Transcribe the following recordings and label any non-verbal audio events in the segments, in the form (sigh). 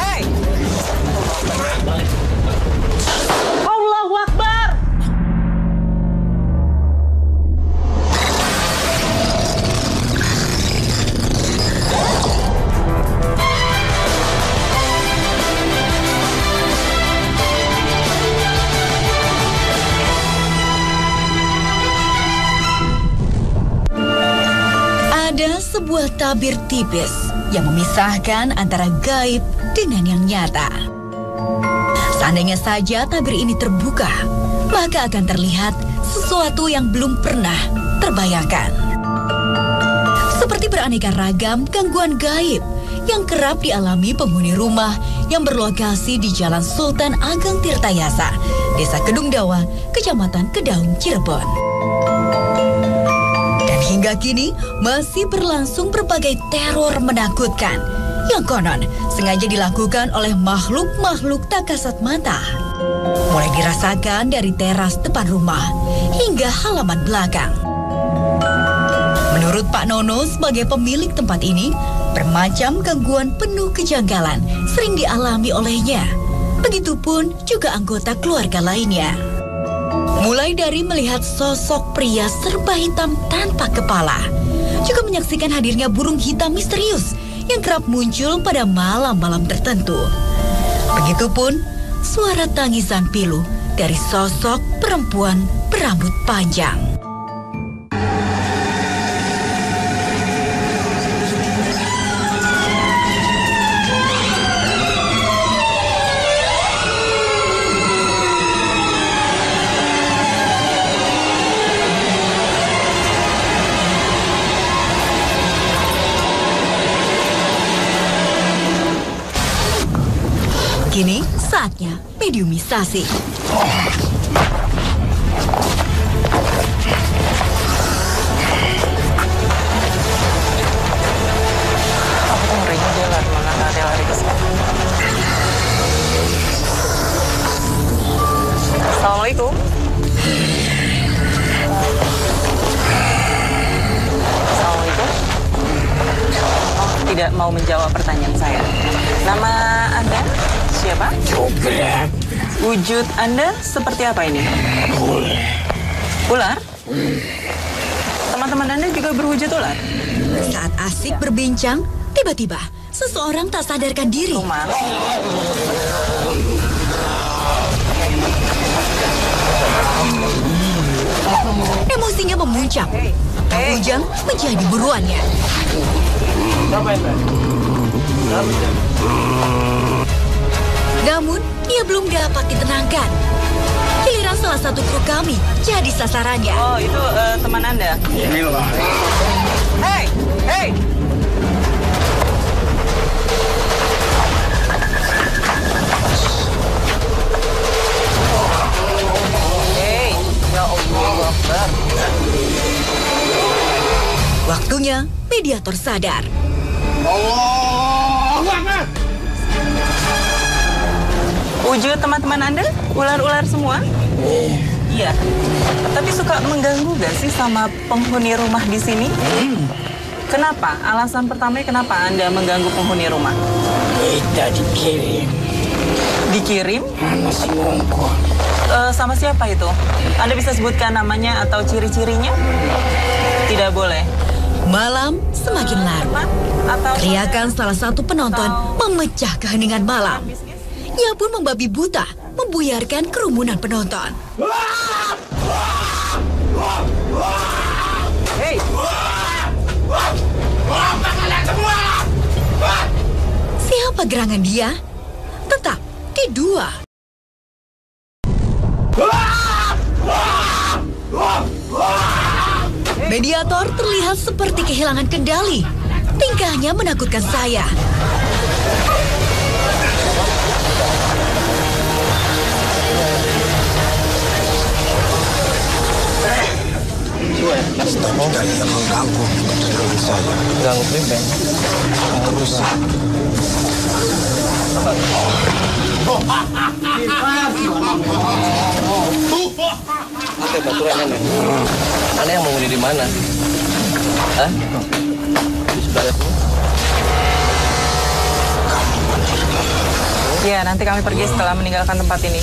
Hei! Allahu Akbar! Ada sebuah tabir tipis yang memisahkan antara gaib dengan yang nyata. Seandainya saja tabir ini terbuka, maka akan terlihat sesuatu yang belum pernah terbayangkan. Seperti beraneka ragam gangguan gaib yang kerap dialami penghuni rumah yang berlokasi di Jalan Sultan Ageng Tirtayasa, Desa Kedung Dawa, Kecamatan Kedaung, Cirebon. Dan hingga kini masih berlangsung berbagai teror menakutkan yang konon sengaja dilakukan oleh makhluk-makhluk tak kasat mata. Mulai dirasakan dari teras depan rumah hingga halaman belakang. Menurut Pak Nono sebagai pemilik tempat ini, bermacam gangguan penuh kejanggalan sering dialami olehnya. Begitupun juga anggota keluarga lainnya. Mulai dari melihat sosok pria serba hitam tanpa kepala, juga menyaksikan hadirnya burung hitam misterius yang kerap muncul pada malam-malam tertentu. Begitupun suara tangisan pilu dari sosok perempuan berambut panjang. Ke sana. Assalamualaikum. Assalamualaikum. Oh, tidak mau menjawab pertanyaan saya. Nama Anda siapa? Jogret. Wujud Anda seperti apa ini? Ular? Teman-teman Anda juga berwujud ular? Saat asik berbincang, tiba-tiba seseorang tak sadarkan diri. Rumah. Emosinya memuncak. Ujang menjadi buruannya. Namun, ia belum dapat ditenangkan. Giliran salah satu kru kami jadi sasarannya. Oh, itu eh, teman Anda? Inilah. Hei, hei. Hei, ya Allah. Waktunya mediator sadar. Wujud teman-teman Anda ular-ular semua? Iya. Tapi suka mengganggu gak sih sama penghuni rumah di sini? Kenapa? Alasan pertamanya kenapa Anda mengganggu penghuni rumah? Kita dikirim Dikirim? sama si. Eh, sama siapa itu? Anda bisa sebutkan namanya atau ciri-cirinya? Tidak boleh. Malam semakin larut. Atau Teriakan salah satu penonton memecah keheningan malam. Ia pun membabi buta, membuyarkan kerumunan penonton. Hei, Siapa gerangan dia? Tetap di dua. Mediator terlihat seperti kehilangan kendali. Tingkahnya menakutkan saya. Mengganggu ketenangan saya. Ganggu Oke, baturan nenek. Anda yang mengundi di mana? Hah? Di sebelah. Iya, nanti kami pergi setelah meninggalkan tempat ini.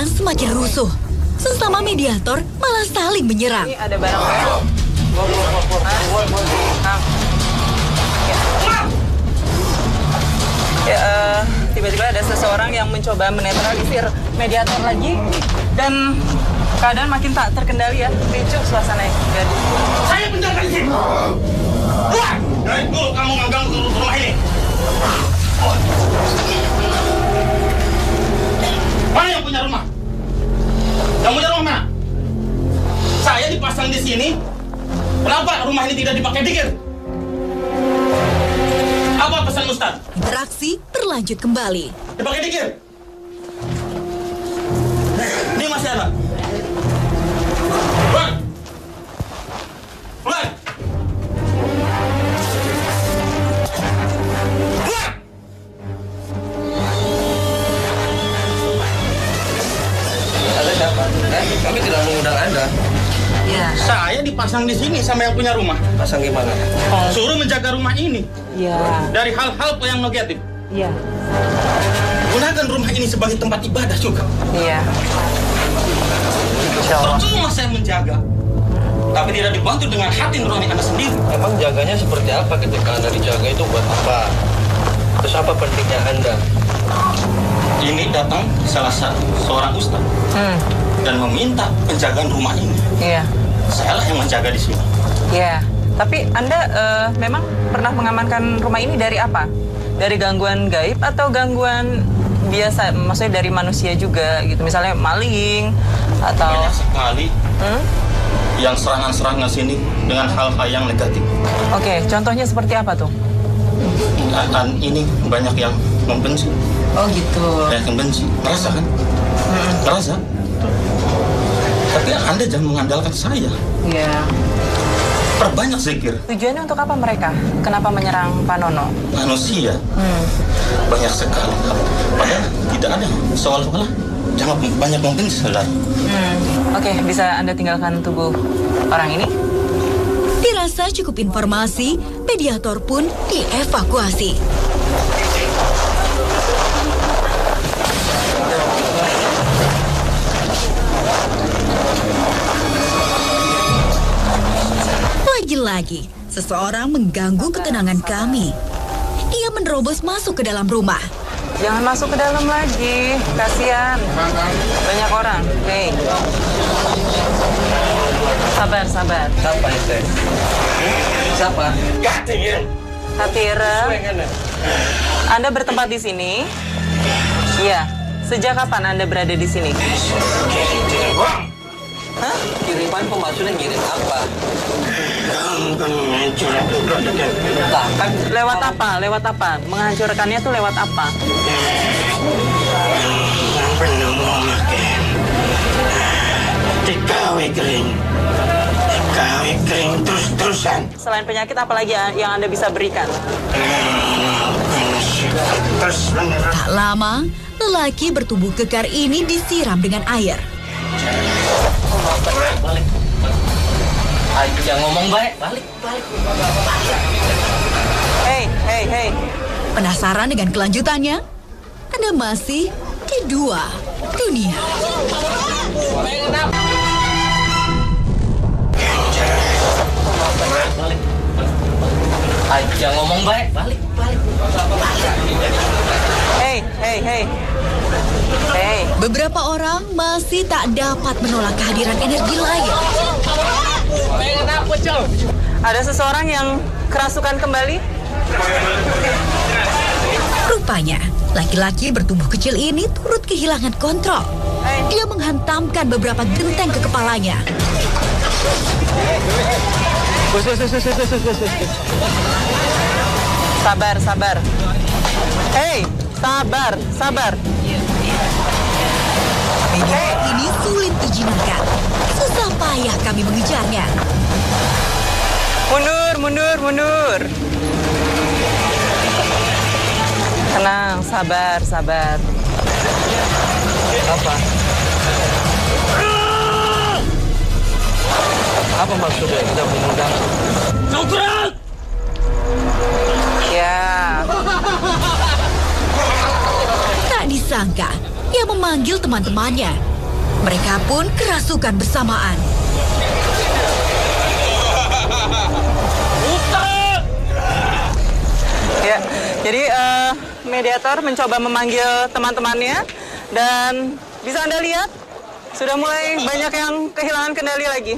Keadaan semakin rusuh. Sesama mediator malah saling menyerang. Ini ada barang. Ya, eh, tiba-tiba ada seseorang yang mencoba menetralisir mediator lagi dan keadaan makin tak terkendali ya. Ricuh suasananya. Gaduh. Saya penjaga di sini. Keluar! Dari dulu kamu mengganggu rumah ini. Mana yang punya rumah? Yang punya rumah mana? Saya dipasang di sini. Kenapa rumah ini tidak dipakai dikir? Apa pesan Ustaz? Interaksi berlanjut kembali. Dipakai dikir? Ini masih ada. Saya dipasang di sini sama yang punya rumah. Pasang gimana? Suruh menjaga rumah ini Iya. dari hal-hal yang negatif. Iya. Gunakan rumah ini sebagai tempat ibadah juga. Iya. Percuma saya menjaga, tapi tidak dibantu dengan hati nurani Anda sendiri. Emang jaganya seperti apa ketika Anda dijaga itu buat apa? Terus apa pentingnya Anda? Ini datang salah satu seorang ustaz Hmm. dan meminta penjagaan rumah ini. Iya. Sayalah yang menjaga di sini. Iya. Tapi Anda eh, memang pernah mengamankan rumah ini dari apa? Dari gangguan gaib atau gangguan biasa? Maksudnya dari manusia juga gitu. Misalnya maling atau Banyak sekali Hmm? yang serangan-serangan sini dengan hal-hal yang negatif. Oke, contohnya seperti apa tuh? Dan ini banyak yang membenci, Oh gitu. banyak yang benci. Merasa kan? Merasa. Tapi Anda jangan mengandalkan saya. Iya. Perbanyak zikir. Tujuannya untuk apa mereka? Kenapa menyerang Pak Nono? Manusia Hmm. banyak sekali. Padahal tidak ada seolah-olah jangan banyak membenci saudara. Hmm. Oke, bisa Anda tinggalkan tubuh orang ini? Dirasa cukup informasi, mediator pun dievakuasi. Lagi-lagi, seseorang mengganggu ketenangan kami. Ia menerobos masuk ke dalam rumah. Jangan masuk ke dalam lagi. Kasihan. Banyak orang. Oke. Sabar, sabar. Siapa itu? Siapa? Katira, Anda bertempat di sini? Iya. Sejak kapan Anda berada di sini? Hah? Kiriman pemasuknya ngirim apa? Kan Lah kan Lewat apa? Lewat apa? Menghancurkannya tuh lewat apa? yang penuh memakai. Dikawe kering. Dikawe kering terus-terusan. Selain penyakit, apa lagi yang Anda bisa berikan? Tak lama, lelaki bertubuh kekar ini disiram dengan air. Ayo jangan ngomong baik. Balik, balik. Hei, hei, hei. Penasaran dengan kelanjutannya? Anda masih di dua dunia. Balik. Jangan ngomong baik. Balik, balik. Hei, hei, hei. Hei. Beberapa orang masih tak dapat menolak kehadiran energi lain. Ada seseorang yang kerasukan kembali? Rupanya, laki-laki bertubuh kecil ini turut kehilangan kontrol. Dia menghantamkan beberapa genteng ke kepalanya. Sabar, sabar. Hei, sabar, sabar. Payah kami mengejarnya. Mundur, mundur, mundur. Tenang, sabar, sabar. Apa? Apa maksudnya kita mengundang? Sugrat! Ya, Tak disangka, ia memanggil teman-temannya. Mereka pun kerasukan bersamaan. Ya. Jadi eh, mediator mencoba memanggil teman-temannya dan bisa Anda lihat sudah mulai banyak yang kehilangan kendali lagi.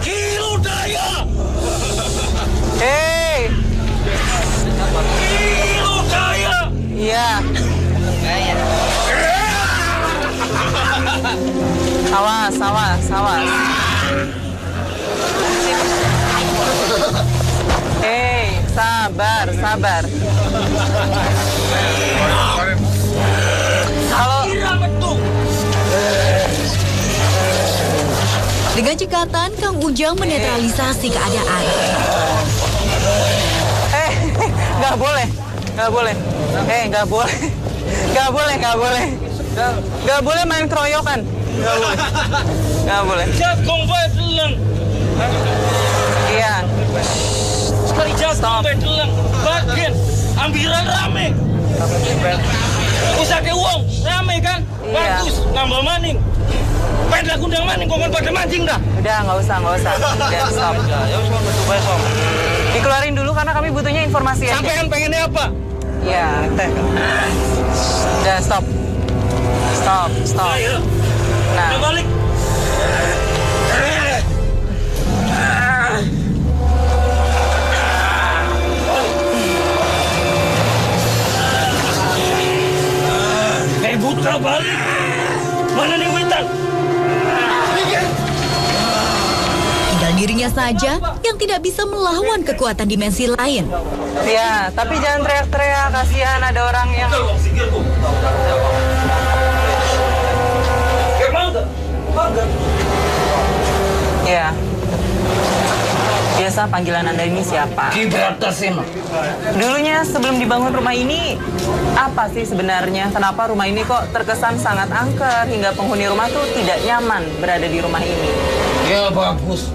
Kilo daya! Hei, Kilo daya! iya. Awas, awas, awas. Hei, sabar, sabar. Kalau betul! Dengan cekatan, Kang Ujang menetralisasi keadaan. Eh, (laughs) nggak boleh, nggak boleh. Eh, nggak boleh, (laughs) nggak boleh, nggak boleh, nggak boleh main keroyokan. Nggak boleh, nggak boleh. Iya, Stop. bae deleng. Bagian ambiran rame. Wis akeh wong, rame kan? Iya. Bagus, nambah maning. Pengen lagu undang maning, kok kan pada mancing dah. udah nggak usah, nggak usah. Udah stop. (laughs) Ya, ya betul bae som. Dikeluarin dulu karena kami butuhnya informasi aja. Sampean pengennya apa? Iya, teh. Udah stop. Stop, stop. Nah, udah balik. Balik. Mana nih Witan? Tinggal dirinya saja yang tidak bisa melawan kekuatan dimensi lain. ya, tapi jangan teriak-teriak. Kasihan ada orang yang? Ya. Biasa panggilan Anda ini siapa? Kibratasin. Dulunya sebelum dibangun rumah ini, apa sih sebenarnya? Kenapa rumah ini kok terkesan sangat angker hingga penghuni rumah tuh tidak nyaman berada di rumah ini? Ya bagus.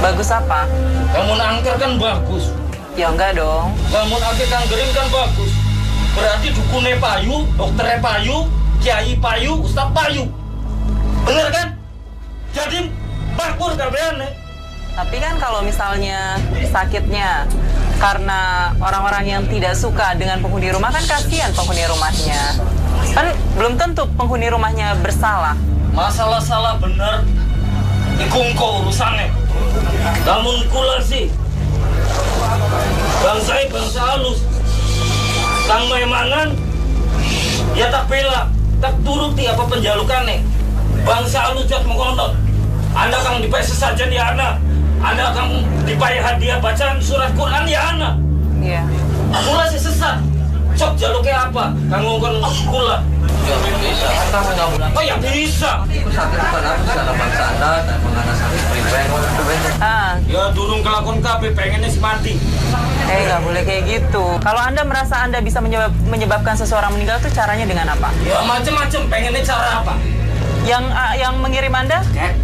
Bagus apa? Kamu angker kan bagus. Ya enggak dong. Kamu angker kan gering kan bagus. Berarti dukune payu, dokternya payu, kiai payu, ustaz payu. Bener kan? Jadi makmur kabeane. Tapi kan kalau misalnya sakitnya karena orang-orang yang tidak suka dengan penghuni rumah kan kasihan penghuni rumahnya. Kan belum tentu penghuni rumahnya bersalah. Masalah salah bener ikungko urusannya. Namun kula sih bangsa bangsa halus. Kang memangan ya tak bela, tak turuti apa penjalukannya. Bangsa halus jat mengonot. Anda kang dipakai sesajen ya ana. Anda kang dipakai hadiah bacaan surat Quran ya ana. Iya. Kula sih sesat. Cok jaluknya apa? Kang ngongkon kula. Ya bisa. Kita menyambut Oh ya bisa. Aku sakit bukan aku secara bangsa Anda dan mengenai sakit pribadi. Ah, Ya durung kelakon kabeh pengennya si mati. eh nggak boleh kayak gitu. Kalau Anda merasa Anda bisa menyebab- menyebabkan seseorang meninggal tuh caranya dengan apa? Ya macem-macem pengennya cara apa? Yang ah, yang mengirim Anda Kek,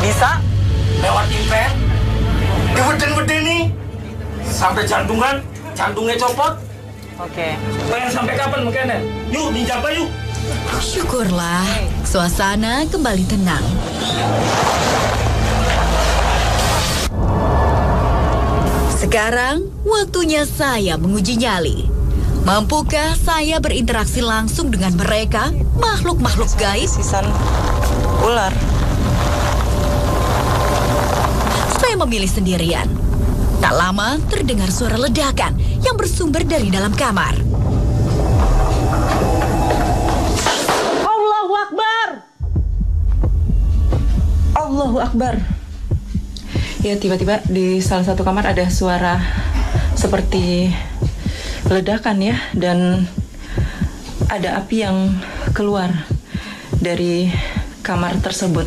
bisa? Lewat impen, diweden-weden nih, sampai jantungan, jantungnya copot. Oke. Pengen sampai kapan mungkin Yuk dijaba yuk. Syukurlah, suasana kembali tenang. Sekarang waktunya saya menguji nyali. Mampukah saya berinteraksi langsung dengan mereka, makhluk-makhluk gaib? Sisan ular. Saya memilih sendirian. Tak lama terdengar suara ledakan yang bersumber dari dalam kamar. Allahu Akbar. Allahu Akbar. Ya tiba-tiba di salah satu kamar ada suara seperti ledakan ya dan ada api yang keluar dari kamar tersebut.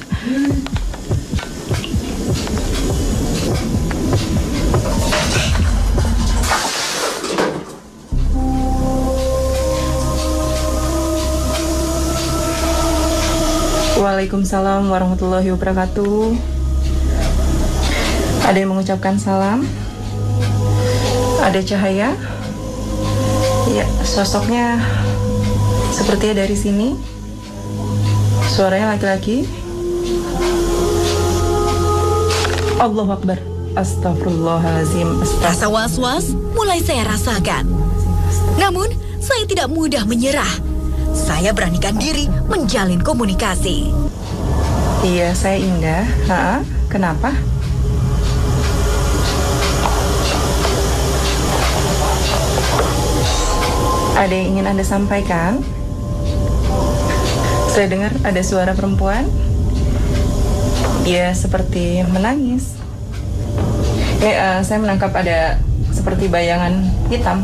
Waalaikumsalam warahmatullahi wabarakatuh. Ada yang mengucapkan salam. Ada cahaya. Ya, sosoknya sepertinya dari sini. Suaranya laki-laki. Allahu Akbar. Astagfirullahalazim. Astagfirullah. Rasa was-was mulai saya rasakan. Namun, saya tidak mudah menyerah. Saya beranikan diri menjalin komunikasi. Iya, saya Indah. Ha, kenapa? Ada yang ingin Anda sampaikan? Saya dengar ada suara perempuan. Dia seperti menangis. Eh, eh, saya menangkap ada seperti bayangan hitam.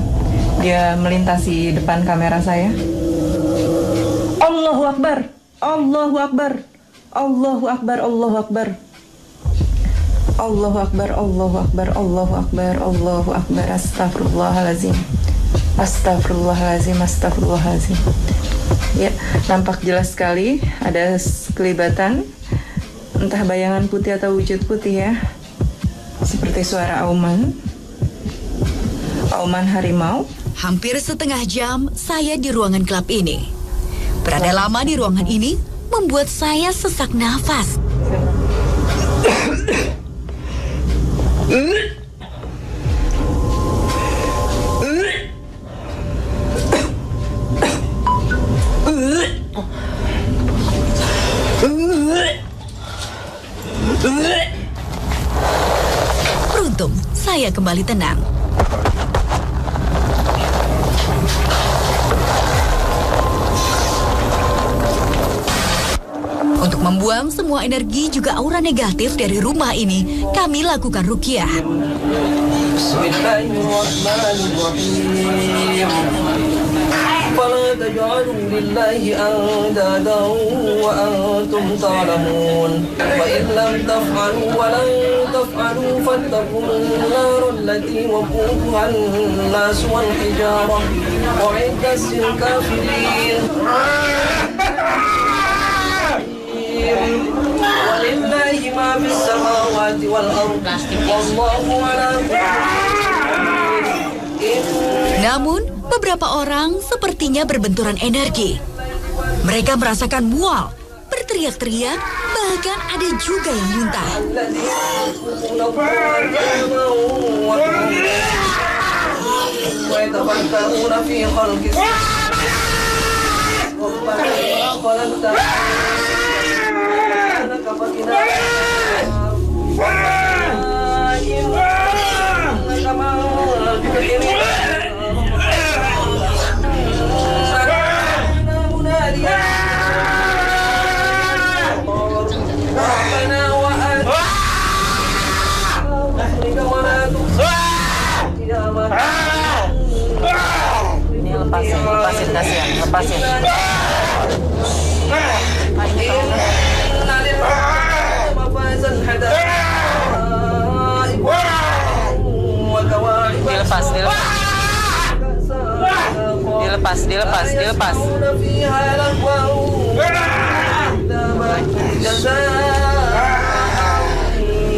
Dia melintasi depan kamera saya. Allahu Akbar. Allahu Akbar. Allahu Akbar. Allahu Akbar. Allahu Akbar. Allahu Akbar. Allahu Akbar. Allahu Akbar. Astagfirullahalazim. Astagfirullahalazim. Astagfirullahalazim. Ya, nampak jelas sekali ada kelibatan entah bayangan putih atau wujud putih ya. Seperti suara auman. Auman harimau. Hampir setengah jam saya di ruangan gelap ini. Berada lama di ruangan ini membuat saya sesak nafas. Beruntung saya kembali tenang. Untuk membuang semua energi juga aura negatif dari rumah ini, kami lakukan rukiah. Bismillahirrahmanirrahim. فلا تجعلوا لله أندادا وأنتم تعلمون وإن لم تفعلوا ولن تفعلوا فاتقوا النار التي وقودها الناس والحجارة أعدت للكافرين Namun, beberapa orang sepertinya berbenturan energi. Mereka merasakan mual, berteriak-teriak, bahkan ada juga yang muntah.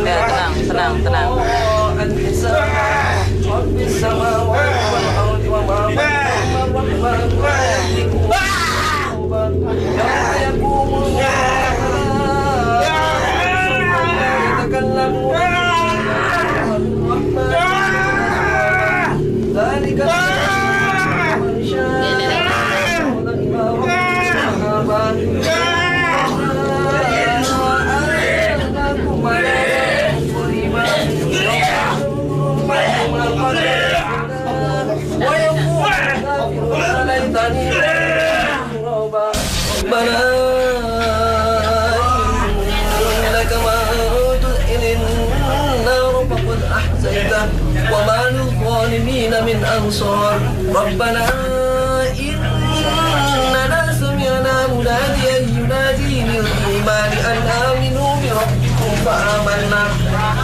Tenang, tenang, tenang. للظالمين من أنصار ربنا إننا سمعنا مناديا ينادي للإيمان أن آمنوا بربكم فآمنا.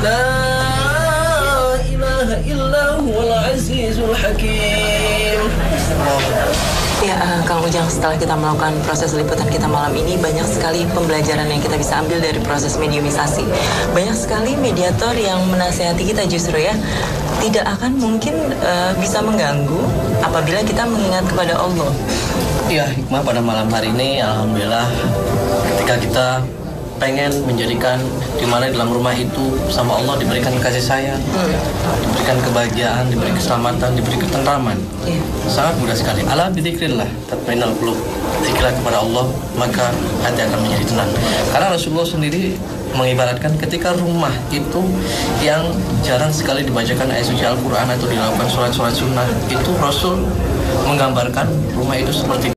لا إله إلا هو العزيز الحكيم. Ya, eh, Kang Ujang, setelah kita melakukan proses liputan kita malam ini, banyak sekali pembelajaran yang kita bisa ambil dari proses mediumisasi. Banyak sekali mediator yang menasehati kita justru ya, tidak akan mungkin eh, bisa mengganggu apabila kita mengingat kepada Allah. Iya, hikmah pada malam hari ini, alhamdulillah, ketika kita pengen menjadikan di mana dalam rumah itu sama Allah diberikan kasih sayang, diberikan kebahagiaan, diberi keselamatan, diberi ketentraman. Iya. Sangat mudah sekali. Ala bidzikrillah tatmainnul qulub. Zikirlah kepada Allah, maka hati akan menjadi tenang. Karena Rasulullah sendiri mengibaratkan ketika rumah itu yang jarang sekali dibacakan ayat suci Al-Quran atau dilakukan sholat-sholat sunnah itu Rasul menggambarkan rumah itu seperti